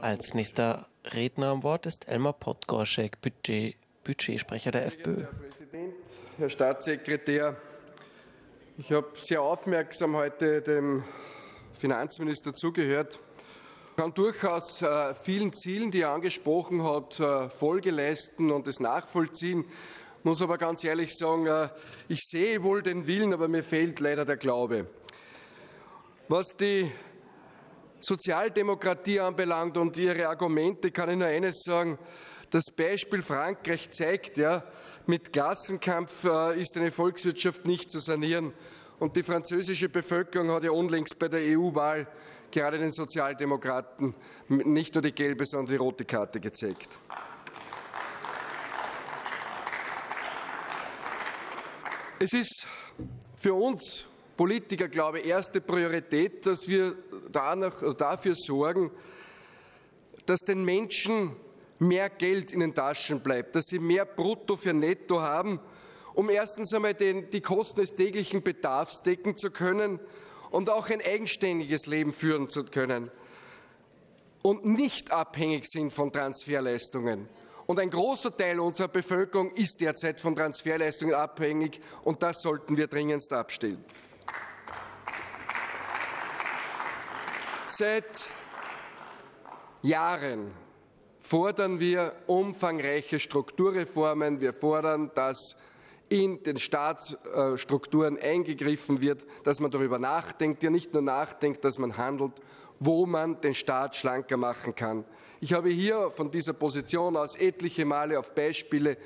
Als nächster Redner am Wort ist Elmar Podgorschek, Budget, Budgetsprecher der FPÖ. Herr Präsident, Herr Staatssekretär, ich habe sehr aufmerksam heute dem Finanzminister zugehört. Ich kann durchaus äh, vielen Zielen, die er angesprochen hat, äh, Folge leisten und es nachvollziehen. Muss aber ganz ehrlich sagen, äh, ich sehe wohl den Willen, aber mir fehlt leider der Glaube. Was die Sozialdemokratie anbelangt und ihre Argumente, kann ich nur eines sagen. Das Beispiel Frankreich zeigt, ja, mit Klassenkampf äh, ist eine Volkswirtschaft nicht zu sanieren. Und die französische Bevölkerung hat ja unlängst bei der EU-Wahl gerade den Sozialdemokraten nicht nur die gelbe, sondern die rote Karte gezeigt. Es ist für uns Politiker, glaube ich, erste Priorität, dass wir danach, dafür sorgen, dass den Menschen mehr Geld in den Taschen bleibt, dass sie mehr Brutto für Netto haben, um erstens einmal den, die Kosten des täglichen Bedarfs decken zu können und auch ein eigenständiges Leben führen zu können und nicht abhängig sind von Transferleistungen. Und ein großer Teil unserer Bevölkerung ist derzeit von Transferleistungen abhängig und das sollten wir dringendst abstellen. Seit Jahren fordern wir umfangreiche Strukturreformen. Wir fordern, dass in den Staatsstrukturen eingegriffen wird, dass man darüber nachdenkt, ja nicht nur nachdenkt, dass man handelt, wo man den Staat schlanker machen kann. Ich habe hier von dieser Position aus etliche Male auf Beispiele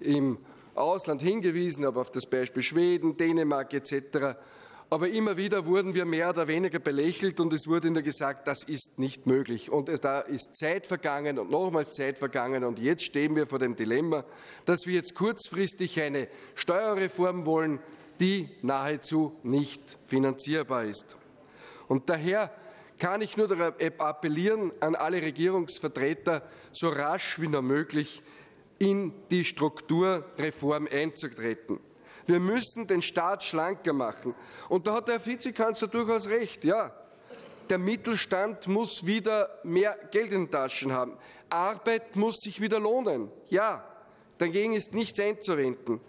im Ausland hingewiesen, aber auf das Beispiel Schweden, Dänemark etc. Aber immer wieder wurden wir mehr oder weniger belächelt und es wurde nur gesagt, das ist nicht möglich. Und da ist Zeit vergangen und nochmals Zeit vergangen und jetzt stehen wir vor dem Dilemma, dass wir jetzt kurzfristig eine Steuerreform wollen, die nahezu nicht finanzierbar ist. Und daher kann ich nur appellieren an alle Regierungsvertreter, so rasch wie nur möglich in die Strukturreform einzutreten. Wir müssen den Staat schlanker machen. Und da hat der Vizekanzler durchaus recht. Ja, der Mittelstand muss wieder mehr Geld in den Taschen haben. Arbeit muss sich wieder lohnen. Ja, dagegen ist nichts einzuwenden.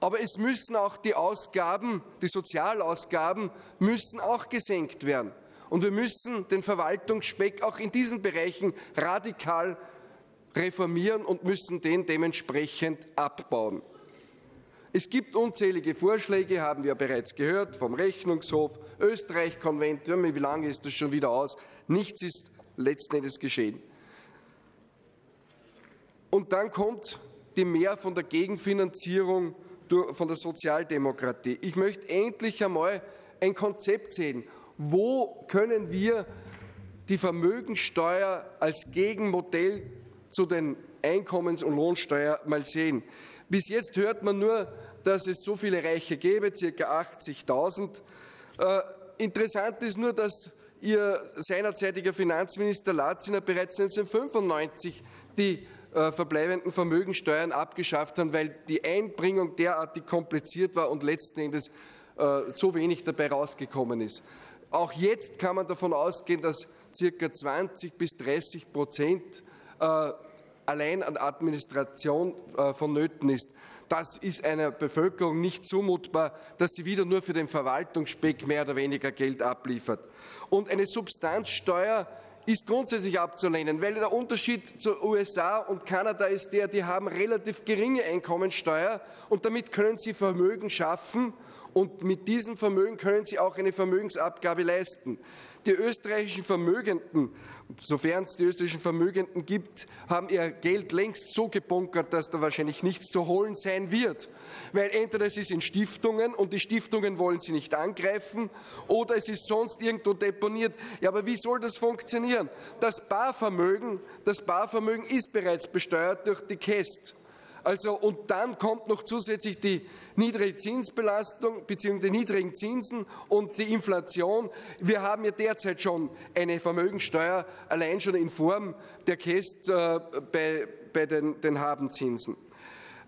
Aber es müssen auch die Ausgaben, die Sozialausgaben müssen auch gesenkt werden. Und wir müssen den Verwaltungsspeck auch in diesen Bereichen radikal reformieren und müssen den dementsprechend abbauen. Es gibt unzählige Vorschläge, haben wir bereits gehört, vom Rechnungshof, Österreich-Konvent, wie lange ist das schon wieder aus? Nichts ist letzten Endes geschehen. Und dann kommt die Mehr von der Gegenfinanzierung von der Sozialdemokratie. Ich möchte endlich einmal ein Konzept sehen. Wo können wir die Vermögensteuer als Gegenmodell zu den Einkommens- und Lohnsteuer mal sehen? Bis jetzt hört man nur, dass es so viele Reiche gäbe, ca. 80.000. Äh, interessant ist nur, dass Ihr seinerzeitiger Finanzminister Latziner bereits 1995 die äh, verbleibenden Vermögensteuern abgeschafft hat, weil die Einbringung derartig kompliziert war und letzten Endes äh, so wenig dabei rausgekommen ist. Auch jetzt kann man davon ausgehen, dass ca. 20 bis 30 Prozent äh, allein an Administration äh, vonnöten ist. Das ist einer Bevölkerung nicht zumutbar, dass sie wieder nur für den Verwaltungsspeck mehr oder weniger Geld abliefert. Und eine Substanzsteuer ist grundsätzlich abzulehnen, weil der Unterschied zu USA und Kanada ist der, die haben relativ geringe Einkommensteuer und damit können sie Vermögen schaffen und mit diesem Vermögen können sie auch eine Vermögensabgabe leisten. Die österreichischen Vermögenden, sofern es die österreichischen Vermögenden gibt, haben ihr Geld längst so gebunkert, dass da wahrscheinlich nichts zu holen sein wird. Weil entweder es ist in Stiftungen und die Stiftungen wollen sie nicht angreifen oder es ist sonst irgendwo deponiert. Ja, aber wie soll das funktionieren? Das Barvermögen, das Barvermögen ist bereits besteuert durch die KEST. Also, und dann kommt noch zusätzlich die niedrige Zinsbelastung bzw. die niedrigen Zinsen und die Inflation. Wir haben ja derzeit schon eine Vermögensteuer, allein schon in Form der Käst äh, bei, bei den, den Habenzinsen.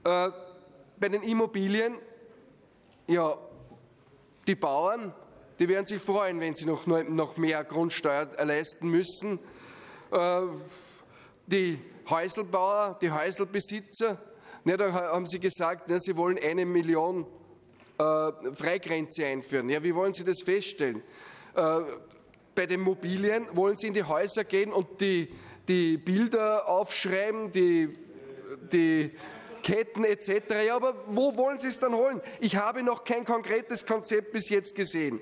Äh, bei den Immobilien, ja, die Bauern, die werden sich freuen, wenn sie noch, noch mehr Grundsteuer leisten müssen. äh, die Häuselbauer, die Häuselbesitzer, ne, da haben sie gesagt, ne, sie wollen eine Million äh, Freigrenze einführen. Ja, wie wollen Sie das feststellen? Äh, bei den Mobilien wollen Sie in die Häuser gehen und die, die Bilder aufschreiben, die, die Ketten etc. Ja, aber wo wollen Sie es dann holen? Ich habe noch kein konkretes Konzept bis jetzt gesehen.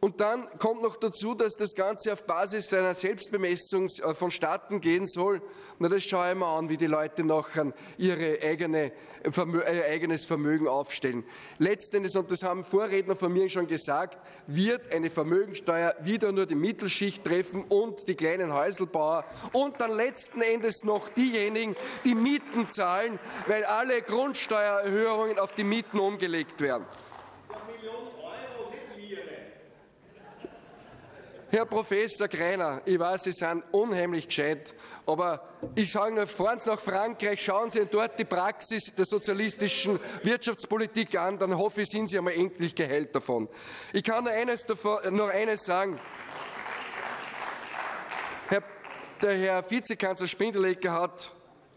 Und dann kommt noch dazu, dass das Ganze auf Basis einer Selbstbemessung äh, vonstatten gehen soll. Na, das schaue ich mir an, wie die Leute nachher ihre eigene Vermö ihr eigenes Vermögen aufstellen. Letztendlich, und das haben Vorredner von mir schon gesagt, wird eine Vermögensteuer wieder nur die Mittelschicht treffen und die kleinen Häuselbauer und dann letzten Endes noch diejenigen, die Mieten zahlen, weil alle Grundsteuererhöhungen auf die Mieten umgelegt werden. Herr Professor Greiner, ich weiß, Sie sind unheimlich gescheit, aber ich sage nur, fahren Sie nach Frankreich, schauen Sie dort die Praxis der sozialistischen Wirtschaftspolitik an, dann hoffe ich, sind Sie einmal endlich geheilt davon. Ich kann nur eines, davon, nur eines sagen. Herr, der Herr Vizekanzler Spindelecker hat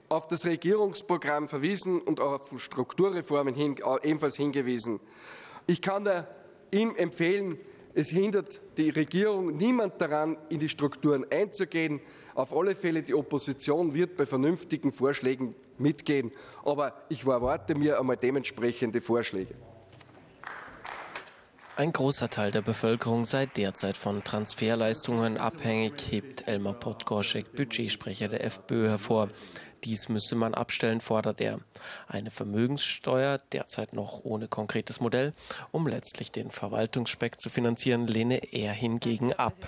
auf das Regierungsprogramm verwiesen und auf Strukturreformen hin, ebenfalls hingewiesen. Ich kann ihm empfehlen, es hindert die Regierung niemand daran, in die Strukturen einzugehen. Auf alle Fälle, die Opposition wird bei vernünftigen Vorschlägen mitgehen. Aber ich erwarte mir einmal dementsprechende Vorschläge. Ein großer Teil der Bevölkerung sei derzeit von Transferleistungen abhängig, hebt Elmar Podgorschek, Budgetsprecher der FPÖ, hervor. Dies müsse man abstellen, fordert er. Eine Vermögenssteuer, derzeit noch ohne konkretes Modell, um letztlich den Verwaltungsspeck zu finanzieren, lehne er hingegen ab.